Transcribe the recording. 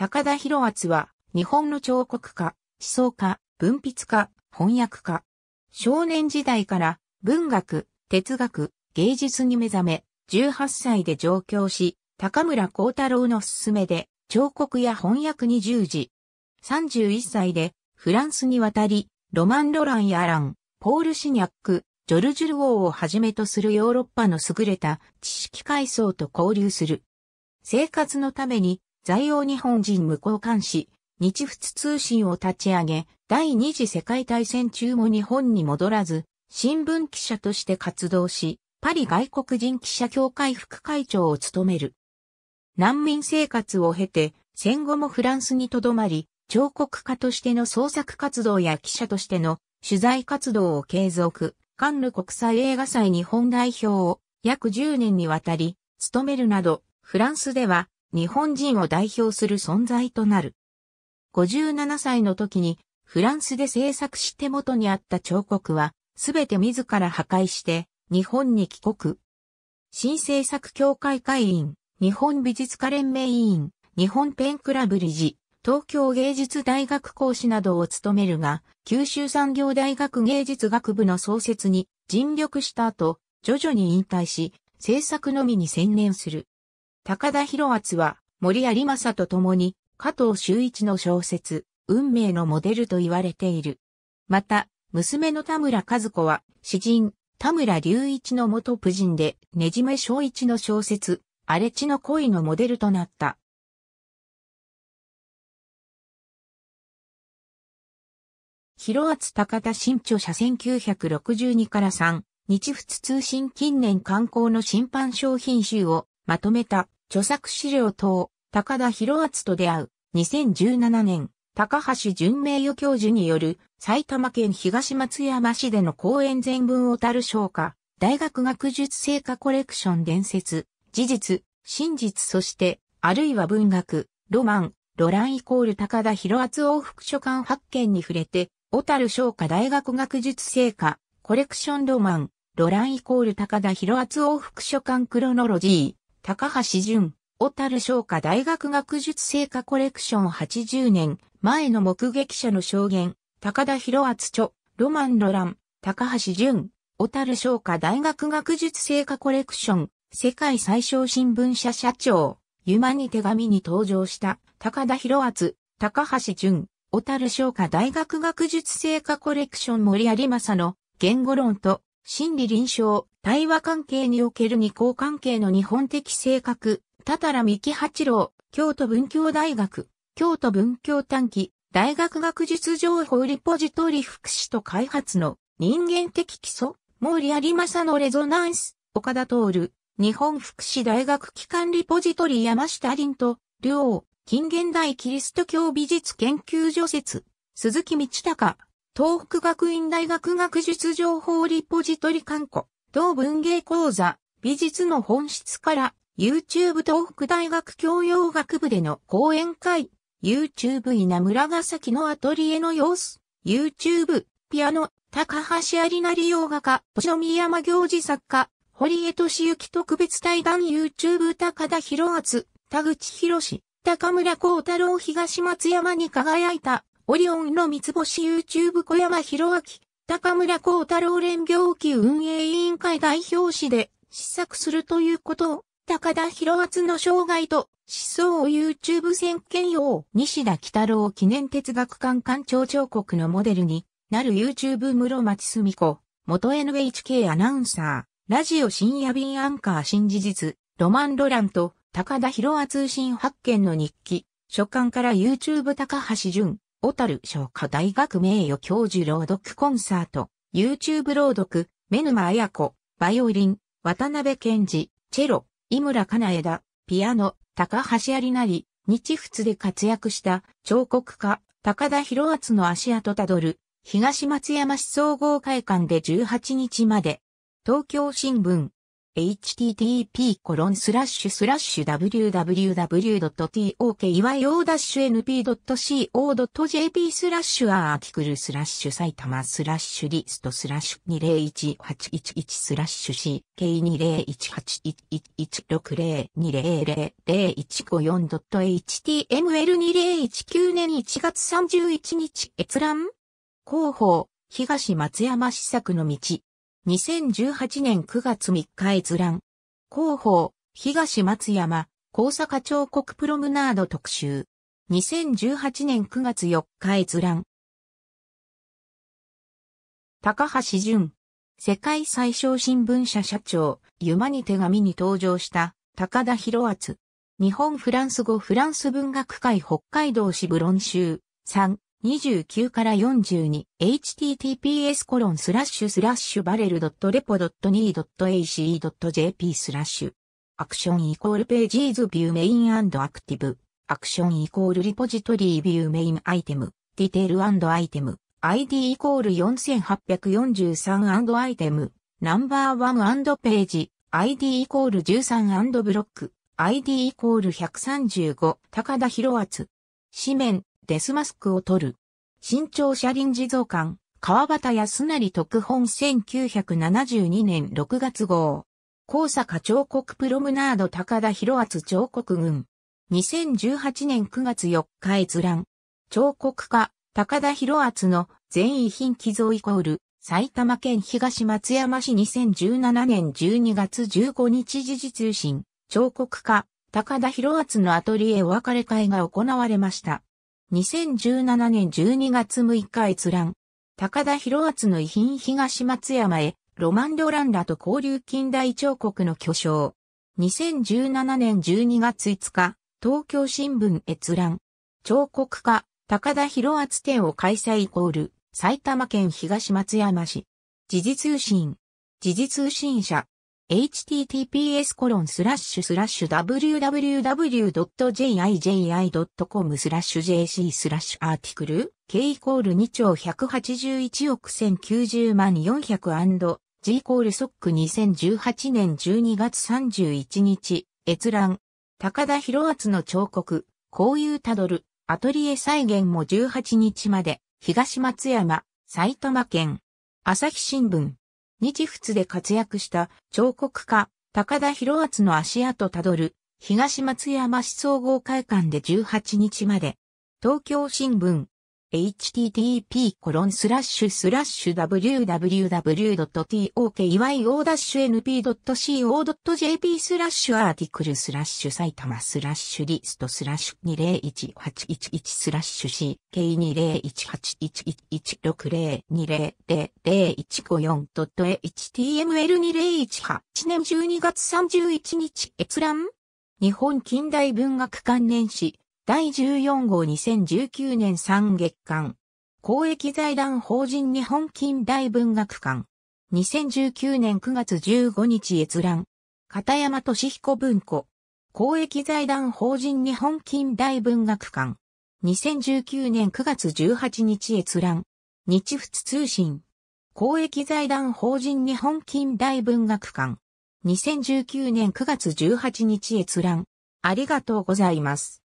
高田博厚は、日本の彫刻家、思想家、文筆家、翻訳家。少年時代から文学、哲学、芸術に目覚め、18歳で上京し、高村光太郎の勧めで、彫刻や翻訳に従事。31歳で、フランスに渡り、ロマン・ロランやアラン、ポール・シニャック、ジョルジュル王をはじめとするヨーロッパの優れた知識階層と交流する。生活のために在王日本人向こう監視、日仏通信を立ち上げ、第二次世界大戦中も日本に戻らず、新聞記者として活動し、パリ外国人記者協会副会長を務める。難民生活を経て、戦後もフランスに留まり、彫刻家としての創作活動や記者としての取材活動を継続、カンヌ国際映画祭日本代表を約10年にわたり務めるなど、フランスでは日本人を代表する存在となる。57歳の時にフランスで制作し手元にあった彫刻はすべて自ら破壊して日本に帰国。新制作協会会員、日本美術家連盟委員、日本ペンクラブ理事、東京芸術大学講師などを務めるが、九州産業大学芸術学部の創設に尽力した後、徐々に引退し、制作のみに専念する。高田博厚は森有正と共に加藤修一の小説、運命のモデルと言われている。また、娘の田村和子は詩人、田村隆一の元夫人で、ねじめ正一の小説、荒れ地の恋のモデルとなった。広厚高田新著者1962から3、日仏通信近年観光の審判商品集をまとめた著作資料等、高田広厚と出会う。2017年、高橋純名誉教授による埼玉県東松山市での講演全文をたる消化、大学学術成果コレクション伝説、事実、真実そして、あるいは文学、ロマン、ロランイコール高田博厚往復書簡発見に触れて、小樽商科大学学術成果、コレクションロマン、ロランイコール高田博厚往復書簡クロノロジー、高橋淳、小樽商科大学学術成果コレクション80年、前の目撃者の証言、高田博厚著、ロマンロラン、高橋淳、小樽商科大学学術成果コレクション、世界最小新聞社社長、ユマに手紙に登場した高田博厚、高橋淳、小樽商科大学学術成果コレクション森有正の言語論と心理臨床、対話関係における二項関係の日本的性格、多々三木八郎、京都文教大学、京都文教短期、大学学術情報リポジトリ福祉と開発の人間的基礎、森有正のレゾナンス、岡田徹、日本福祉大学機関リポジトリ山下凛と、両、近現代キリスト教美術研究所説、鈴木道隆、東北学院大学学術情報リポジトリ観古、同文芸講座、美術の本質から、YouTube 東北大学教養学部での講演会、YouTube 稲村ヶ崎のアトリエの様子、YouTube、ピアノ、高橋有成洋画家、星野山行事作家、堀江俊之特別対談。YouTube 高田博厚、田口博士、高村光太郎東松山に輝いた、オリオンの三つ星 YouTube 小山博明、高村光太郎連業機運営委員会代表士で、試作するということを、高田博厚の生涯と思想を YouTube 宣言用、西田北郎記念哲学館館長彫刻のモデルになる YouTube 室町澄子、元 NHK アナウンサー。ラジオ深夜便アンカー新事実、ロマンロランと高田博和通信発見の日記、書簡から YouTube 高橋淳、小樽商科大学名誉教授朗読コンサート、YouTube 朗読、目沼彩子、バイオリン、渡辺健二、チェロ、井村かなえだ、ピアノ、高橋有成、日仏で活躍した彫刻家、高田博厚の足跡たどる、東松山市総合会館で18日まで、東京新聞。http://www.tokyo-np.co.jp スラッシュ article スラッシュ埼玉スラッシュリストスラッシュ201811スラッシュ CK201812000154.html2019 年1月31日閲覧広報東松山市作の道。2018年9月3日閲覧。広報、東松山、高坂彫刻プロムナード特集。2018年9月4日閲覧。高橋淳。世界最小新聞社社長、ユマに手紙に登場した高田博厚。日本フランス語フランス文学会北海道支部論集3 29から42 https コロンスラッシュスラッシュバレル .repo.2.ac.jp スラッシュ。アクションイコールページーズビューメインアクティブアクションイコールリポジトリービューメインアイテム。ディテールアイテム。ID イコール4843アイテム。ナンバーワンページ。ID イコール13ブロック。ID イコール135高田博厚。紙面。デスマスクを取る。新潮車輪地蔵館、川端康成特本1972年6月号。高坂彫刻プロムナード高田博厚彫刻群。2018年9月4日閲覧。彫刻家、高田博厚の全遺品寄贈イコール、埼玉県東松山市2017年12月15日時事通信。彫刻家、高田博厚のアトリエお別れ会が行われました。2017年12月6日閲覧。高田博厚の遺品東松山へ、ロマン・ロランダと交流近代彫刻の巨匠。2017年12月5日、東京新聞閲覧。彫刻家、高田博厚展を開催イコール、埼玉県東松山市。時事通信。時事通信社。Https コロンスラッシュスラッシュ www.jiji.com スラッシュ jc スラッシュアーティクル k イコール2兆181億1090万400 g イコールソック2018年12月31日閲覧高田博厚の彫刻こういうたどるアトリエ再現も18日まで東松山埼玉県朝日新聞日仏で活躍した彫刻家、高田博厚の足跡たどる、東松山市総合会館で18日まで、東京新聞、http コロン。スラッシュスラッシュ www.tokyo-np.co.jp スラッシュ article スラッシュ埼玉スラッシュリストスラッシュ201811スラッシュ CK2018116020000154.html2018 年12月31日閲覧日本近代文学関連誌。第14号2019年3月間。公益財団法人日本近代文学館。2019年9月15日閲覧。片山俊彦文庫。公益財団法人日本近代文学館。2019年9月18日閲覧。日仏通信。公益財団法人日本近代文学館。2019年9月18日閲覧。ありがとうございます。